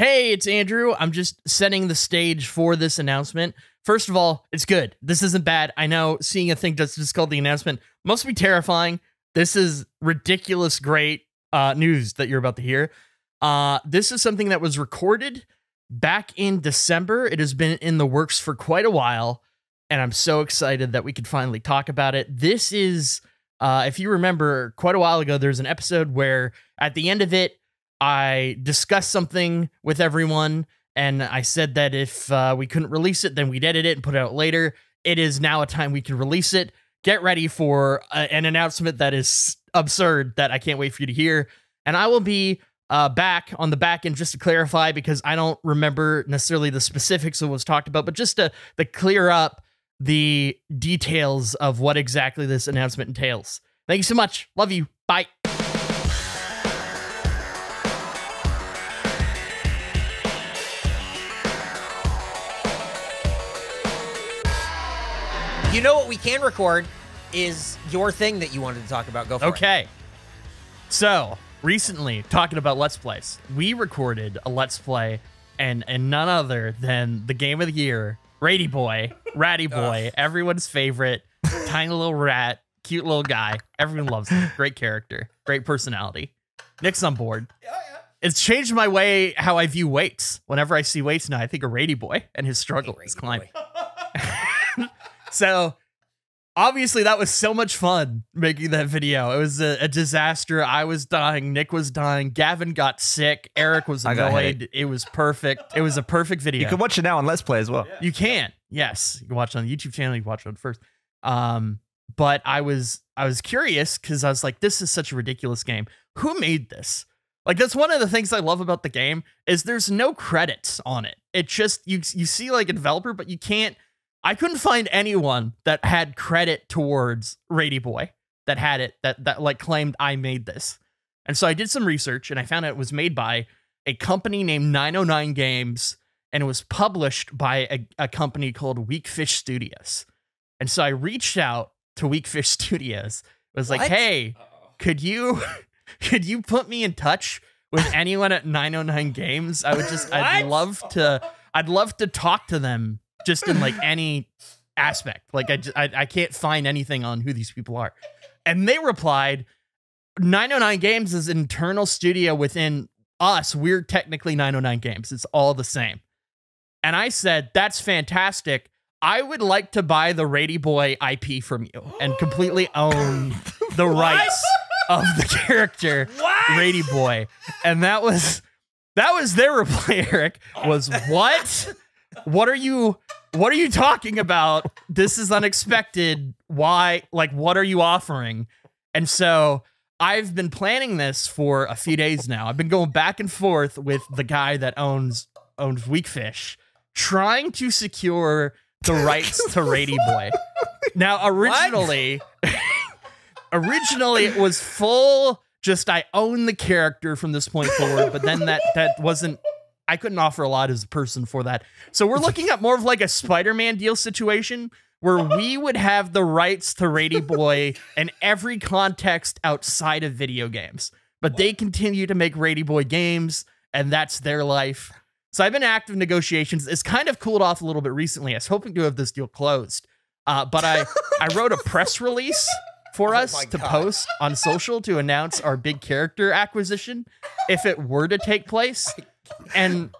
Hey, it's Andrew. I'm just setting the stage for this announcement. First of all, it's good. This isn't bad. I know seeing a thing that's just called the announcement must be terrifying. This is ridiculous, great uh, news that you're about to hear. Uh, this is something that was recorded back in December. It has been in the works for quite a while, and I'm so excited that we could finally talk about it. This is, uh, if you remember, quite a while ago, there's an episode where at the end of it, I discussed something with everyone, and I said that if uh, we couldn't release it, then we'd edit it and put it out later. It is now a time we can release it. Get ready for a, an announcement that is absurd that I can't wait for you to hear. And I will be uh, back on the back end just to clarify because I don't remember necessarily the specifics of what was talked about, but just to, to clear up the details of what exactly this announcement entails. Thank you so much. Love you. Bye. You know what we can record is your thing that you wanted to talk about. Go for it. Okay. So recently, talking about Let's Plays, we recorded a Let's Play and and none other than the game of the year, Ratty Boy, Ratty Boy, everyone's favorite, tiny little rat, cute little guy. Everyone loves him. Great character, great personality. Nick's on board. It's changed my way how I view weights. Whenever I see weights now, I think of Ratty Boy and his struggle, his climb. So obviously that was so much fun making that video. It was a, a, disaster. I was dying. Nick was dying. Gavin got sick. Eric was annoyed. It was perfect. It was a perfect video. You can watch it now on Let's Play as well. You can. Yes. You can watch it on the YouTube channel. You can watch it on first. Um, but I was I was curious because I was like, this is such a ridiculous game. Who made this? Like that's one of the things I love about the game is there's no credits on it. It just you you see like a developer, but you can't I couldn't find anyone that had credit towards Ratty Boy that had it that that like claimed I made this. And so I did some research and I found out it was made by a company named 909 Games and it was published by a, a company called Weakfish Studios. And so I reached out to Weakfish Studios. It was like, What? "Hey, could you could you put me in touch with anyone at 909 Games? I would just I'd love to I'd love to talk to them just in like any aspect. Like I, just, I I can't find anything on who these people are. And they replied, 909 Games is internal studio within us. We're technically 909 Games. It's all the same. And I said, that's fantastic. I would like to buy the Ratty Boy IP from you and completely own the rights of the character Ratty Boy. And that was that was their reply, Eric, was what? What are you what are you talking about? This is unexpected. Why? Like, what are you offering? And so I've been planning this for a few days now. I've been going back and forth with the guy that owns owns Weakfish, trying to secure the rights to Ratty Boy. Now, originally, originally it was full. Just I own the character from this point forward, but then that that wasn't I couldn't offer a lot as a person for that. So we're looking at more of like a Spider-Man deal situation where we would have the rights to Ratty Boy in every context outside of video games. But they continue to make Ratty Boy games, and that's their life. So I've been active negotiations. It's kind of cooled off a little bit recently. I was hoping to have this deal closed. Uh, but I, I wrote a press release for us to God. post on social to announce our big character acquisition if it were to take place. And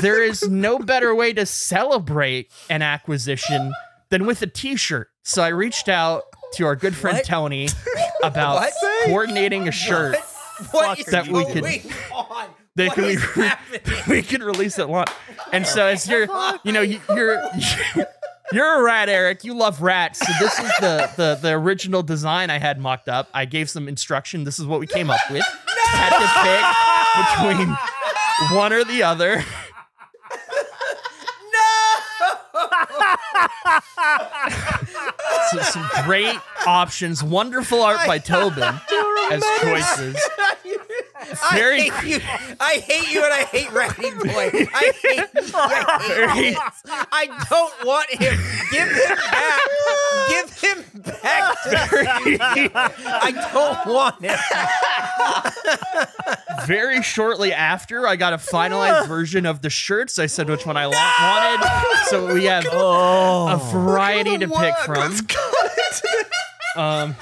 there is no better way to celebrate an acquisition than with a t-shirt. So I reached out to our good friend What? Tony about What? coordinating a shirt What is that we could- going on? that What can we, is happening? we could release at launch. And so as you're, you know, you- you're you're a rat, Eric. You love rats. So this is the the the original design I had mocked up. I gave some instruction. This is what we came up with. Had to pick between one or the other. So some great options. Wonderful art by Tobin as choices. Very- I hate you. I hate you and I hate Ratty Boy. I hate. I hate I don't want him. Give him back. Give him back. To I don't want him. Very shortly after, I got a finalized version of the shirts. I said which one I wa- wanted. So we have a variety to pick from. Um,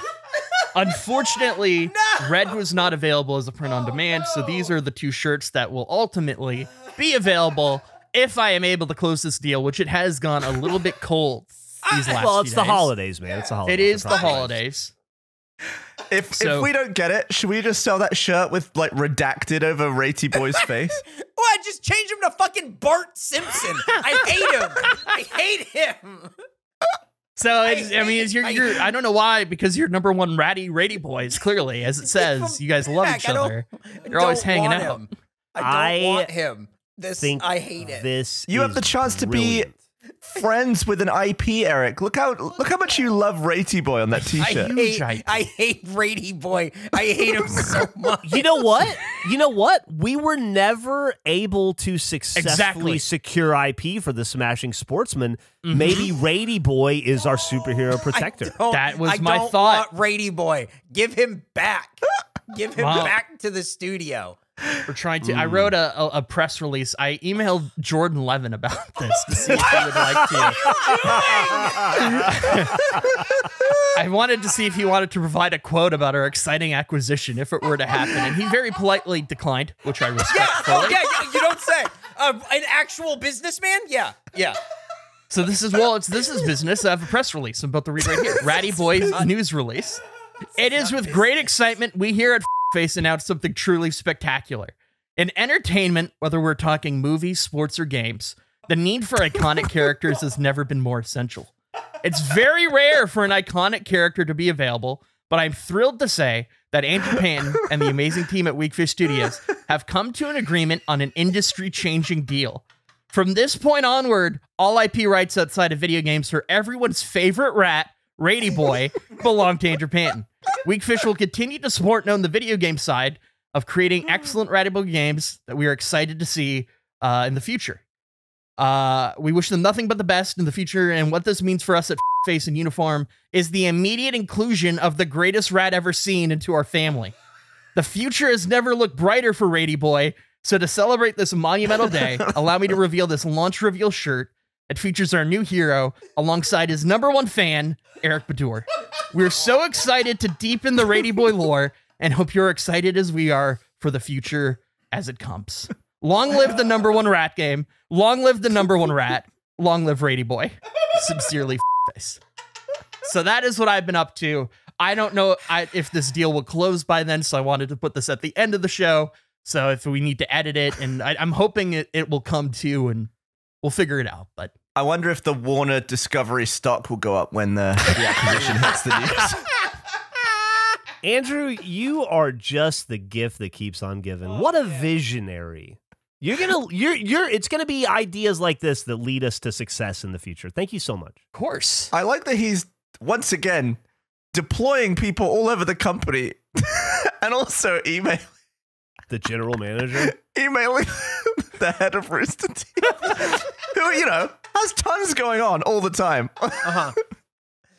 unfortunately, red was not available as a print on demand. So these are the two shirts that will ultimately be available if I am able to close this deal, which it has gone a little bit cold these last well, it's the days. holidays, man. It's the holidays. It is the holidays. If So- if we don't get it, should we just sell that shirt with like redacted over Ratey Boy's face? What? Just change him to fucking Bart Simpson. I hate him. I hate him. So it's, I, mean, it's your, I- your, I don't know why, because you're number one ratty ratty boys. Clearly, as it says, you guys love Heck, each other. You're always hanging out. him. I don't I want him. This Think I hate it. This You have the chance to be- brilliant. Friends with an IP, Eric. Look how look how much you love Ratey Boy on that T-shirt. Huge hate. I hate Brady Boy. I hate him so much. You know what? You know what? We were never able to successfully Exactly. secure IP for the Smashing Sportsman. Mm-hmm. Maybe Ratty Boy is our superhero protector. That was I my don't thought. Want Brady Boy, give him back. Give him Wow. back to the studio. We're trying to. I wrote a, a, a press release. I emailed Jordan Levin about this to see if he would like to. I wanted to see if he wanted to provide a quote about our exciting acquisition if it were to happen, and he very politely declined, which I respect Yeah, oh, yeah, yeah, you don't say. Uh, an actual businessman? Yeah, yeah. So this is well, it's this is business. I have a press release I'm about to read right here. Ratty Boys news release. It is with great excitement we here at Face announce something truly spectacular. In entertainment, whether we're talking movies, sports, or games, the need for iconic characters has never been more essential. It's very rare for an iconic character to be available, but I'm thrilled to say that Andrew Panton and the amazing team at Weakfish Studios have come to an agreement on an industry changing deal. From this point onward, all IP rights outside of video games for everyone's favorite rat, Ratty Boy, belong to Andrew Panton. Weakfish will continue to support known the video game side of creating excellent Ratty Boy games that we are excited to see uh, in the future. Uh, we wish them nothing but the best in the future, and what this means for us at Face and Uniform is the immediate inclusion of the greatest rat ever seen into our family. The future has never looked brighter for Ratty Boy, so to celebrate this monumental day, allow me to reveal this launch reveal shirt. It features our new hero alongside his number one fan, Eric Baudour. We're so excited to deepen the Ratty Boy lore and hope you're excited as we are for the future as it comes. Long live the number one rat game. Long live the number one rat. Long live Ratty Boy. Sincerely, face. So that is what I've been up to. I don't know if this deal will close by then, so I wanted to put this at the end of the show. So if we need to edit it, and I, I'm hoping it, it will come to, and we'll figure it out. But I wonder if the Warner Discovery stock will go up when the, the acquisition hits the news. Andrew, you are just the gift that keeps on giving. Oh, what a visionary. You're gonna you're you're it's gonna be ideas like this that lead us to success in the future. Thank you so much. of course, I like that he's once again deploying people all over the company and also emailing The general manager. emailing the head of Rooster Teeth, who, you know, has tons going on all the time. Uh-huh.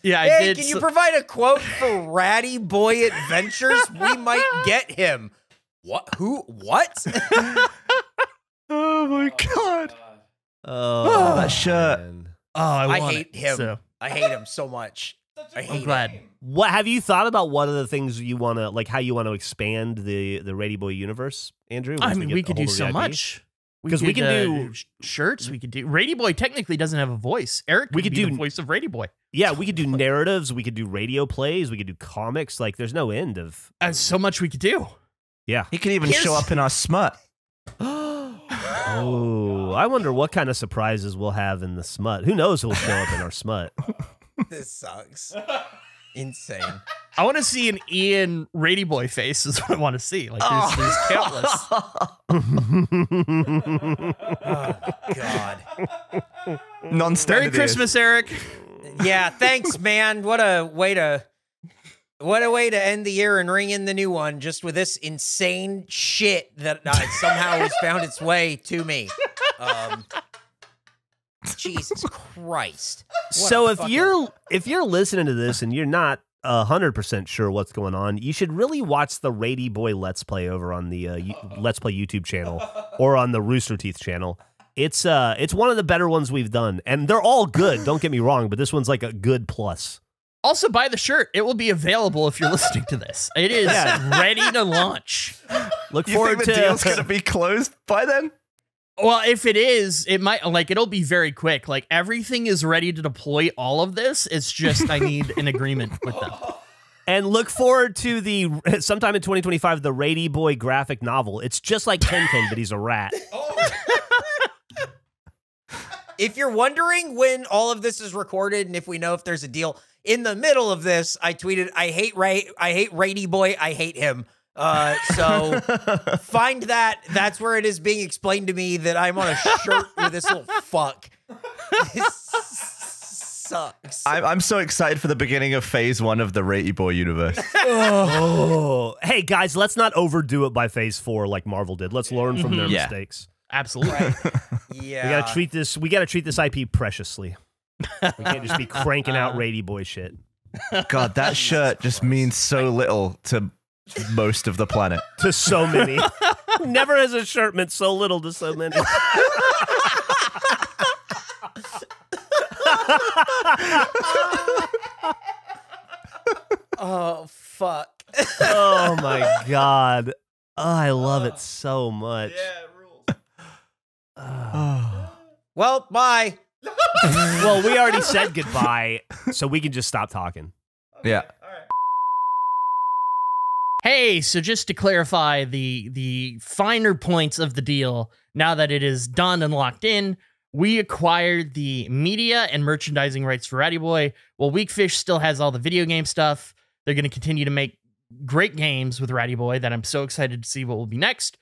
yeah, I Hey, did. can so- you provide a quote for Ratty Boy Adventures? We might get him. What? Who? What? oh my god. Oh, that shirt. man. oh, I, I hate it, him. so. I hate him so much. I hate I'm glad. him. What have you thought about One of the things you want to like how you want to expand the the Ratty Boy universe, Andrew? I mean, get we could do so IP? much. 'Cause we could, can uh, do- shirts. We could do. Radio Boy technically doesn't have a voice. Eric, We could could be do- the voice of Radio Boy. Yeah, we could do narratives, we could do radio plays, we could do comics. Like there's no end of There's so much we could do. Yeah. He could even Here's- show up in our smut. Oh, I wonder what kind of surprises we'll have in the smut. Who knows who'll show up in our smut? This sucks. Insane. I want to see an Ian Ratty Boy face. Is what I want to see. Like there's, there's countless. Oh God. Non-standard Merry Christmas, Eric. Yeah. Thanks, man. What a way to What a way to end the year and ring in the new one just with this insane shit that uh, somehow has found its way to me. Um, Jesus Christ. What so if fucking- you're if you're listening to this and you're not hundred percent sure what's going on, you should really watch the Ratty Boy Let's Play over on the uh, you, Let's Play YouTube channel or on the Rooster Teeth channel. It's uh it's one of the better ones we've done, and they're all good. Don't get me wrong, but this one's like a good plus. Also, buy the shirt. It will be available if you're listening to this. It is Yeah. ready to launch. Look You forward think the to deal's gonna be closed by then? Well, if it is, it might like it'll be very quick. Like everything is ready to deploy all of this. It's just I need an agreement with them. and look forward to the sometime in 2025 the Ratty Boy graphic novel. It's just like Ken but he's a rat. if you're wondering when all of this is recorded and if we know if there's a deal, in the middle of this, I tweeted, "I hate Ray, I hate Ratty Boy, I hate him." Uh, so find that. That's where it is being explained to me that I'm on a shirt with this little fuck. This sucks. I'm, I'm so excited for the beginning of phase one of the Ratey Boy universe. Oh, hey guys, let's not overdo it by Phase Four like Marvel did. Let's learn from their Yeah. mistakes. Absolutely. yeah, We gotta treat this. We gotta treat this IP preciously. We can't just be cranking out Ratty Boy shit God, that shirt just means so little to most of the planet. to so many. Never has a shirt meant so little to so many. Oh fuck. oh my god. Oh, I love it so much. Yeah, rules. Well, bye. Well, we already said goodbye, so we can just stop talking. Yeah. Hey, so just to clarify the the finer points of the deal, now that it is done and locked in, we acquired the media and merchandising rights for Ratty Boy. Well, Weakfish still has all the video game stuff. They're going to continue to make great games with Ratty Boy that I'm so excited to see what will be next.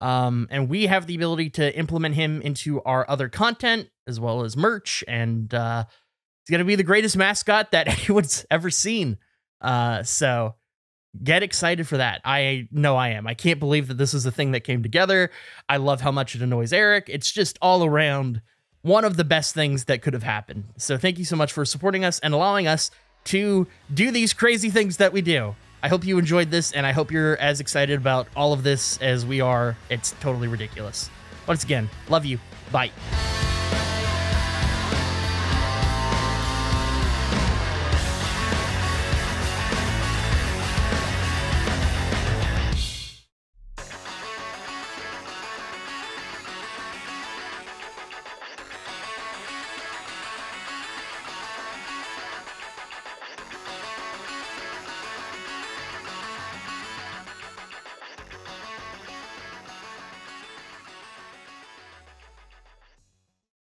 Um, and we have the ability to implement him into our other content as well as merch. And uh, he's going to be the greatest mascot that anyone's ever seen. Uh, so get excited for that. I know I am. I can't believe that this is a thing that came together. I love how much it annoys Eric. It's just all around one of the best things that could have happened. So thank you so much for supporting us and allowing us to do these crazy things that we do. I hope you enjoyed this and I hope you're as excited about all of this as we are. It's totally ridiculous. Once again, love you. Bye.